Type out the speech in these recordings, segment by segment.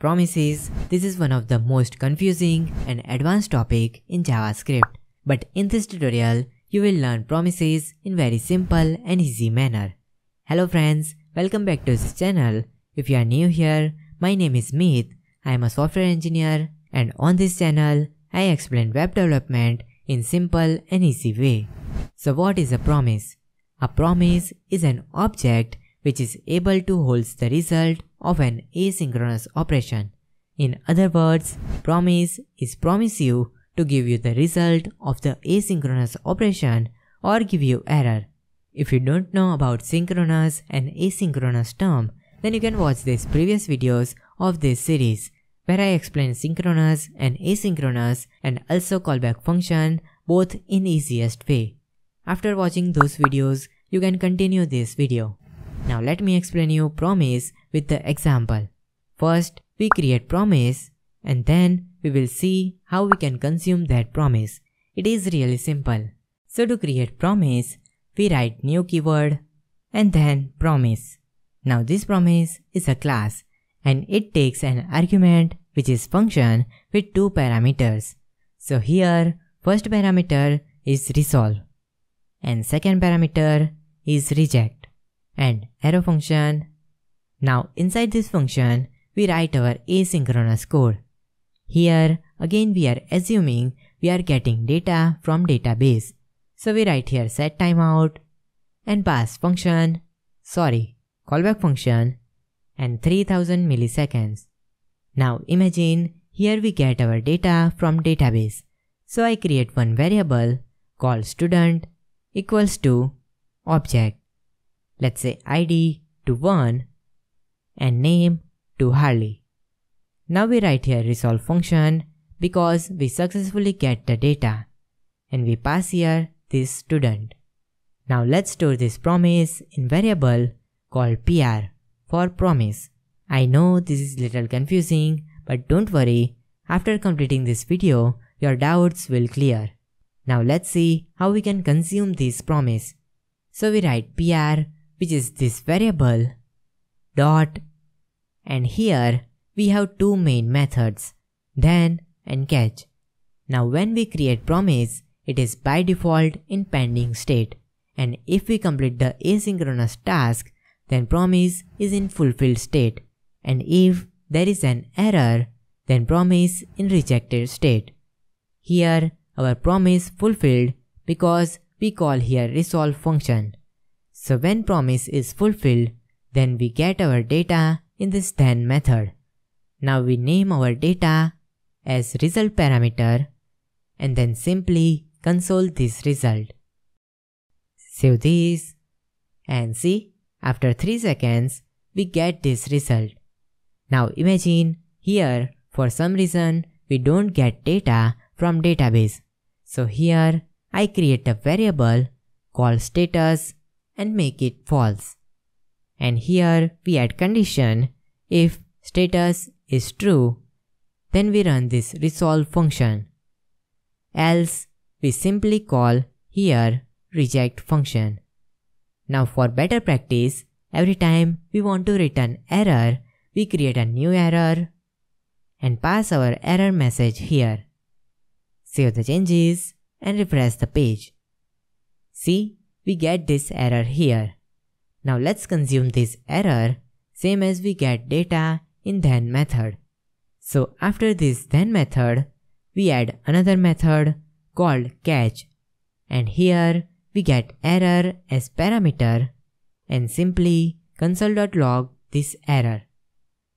Promises, this is one of the most confusing and advanced topic in JavaScript. But in this tutorial, you will learn promises in very simple and easy manner. Hello friends, welcome back to this channel. If you are new here, my name is Meet. I am a software engineer and on this channel, I explain web development in simple and easy way. So what is a promise? A promise is an object which is able to hold the result of an asynchronous operation. In other words, promise is promise you to give you the result of the asynchronous operation or give you error. If you don't know about synchronous and asynchronous term, then you can watch these previous videos of this series where I explain synchronous and asynchronous and also callback function both in easiest way. After watching those videos, you can continue this video. Now let me explain you promise with the example. First, we create promise and then we will see how we can consume that promise. It is really simple. So to create promise, we write new keyword and then promise. Now this promise is a class and it takes an argument which is function with two parameters. So here first parameter is resolve and second parameter is reject and arrow function. Now inside this function, we write our asynchronous code. Here again we are assuming we are getting data from database. So we write here set timeout and pass function, sorry, callback function and 3000 milliseconds. Now imagine here we get our data from database. So I create one variable called student equals to object let's say id to 1 and name to Harley. Now we write here resolve function because we successfully get the data and we pass here this student. Now let's store this promise in variable called pr for promise. I know this is little confusing but don't worry, after completing this video, your doubts will clear. Now let's see how we can consume this promise. So we write pr which is this variable dot and here we have two main methods then and catch. Now when we create promise it is by default in pending state and if we complete the asynchronous task then promise is in fulfilled state and if there is an error then promise in rejected state. Here our promise fulfilled because we call here resolve function so when promise is fulfilled, then we get our data in this then method. Now we name our data as result parameter and then simply console this result. Save this and see after 3 seconds we get this result. Now imagine here for some reason we don't get data from database. So here I create a variable called status and make it false. And here we add condition if status is true, then we run this resolve function. Else we simply call here reject function. Now for better practice, every time we want to return error, we create a new error and pass our error message here. Save the changes and refresh the page. See, we get this error here. Now let's consume this error same as we get data in then method. So after this then method, we add another method called catch and here we get error as parameter and simply console.log this error.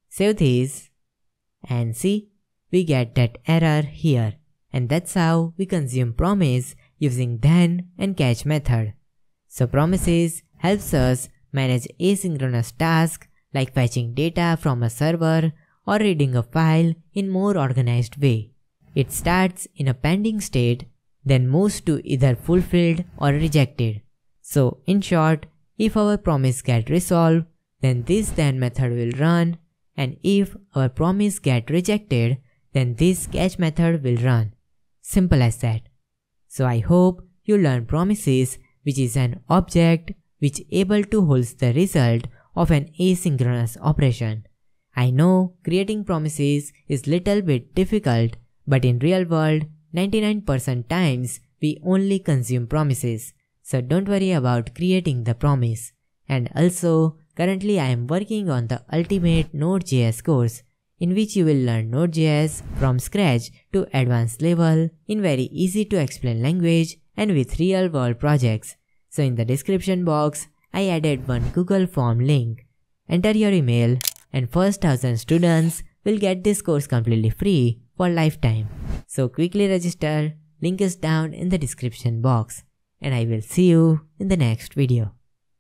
Save this and see we get that error here and that's how we consume promise using then and catch method. So promises helps us manage asynchronous tasks like fetching data from a server or reading a file in more organized way. It starts in a pending state, then moves to either fulfilled or rejected. So in short, if our promise get resolved, then this then method will run and if our promise get rejected, then this catch method will run. Simple as that. So I hope you learn promises which is an object which able to holds the result of an asynchronous operation. I know creating promises is little bit difficult, but in real world, 99% times we only consume promises. So don't worry about creating the promise. And also, currently I am working on the ultimate Node.js course in which you will learn Node.js from scratch to advanced level in very easy to explain language and with real world projects. So in the description box, I added one Google form link. Enter your email and first 1000 students will get this course completely free for lifetime. So quickly register, link is down in the description box and I will see you in the next video.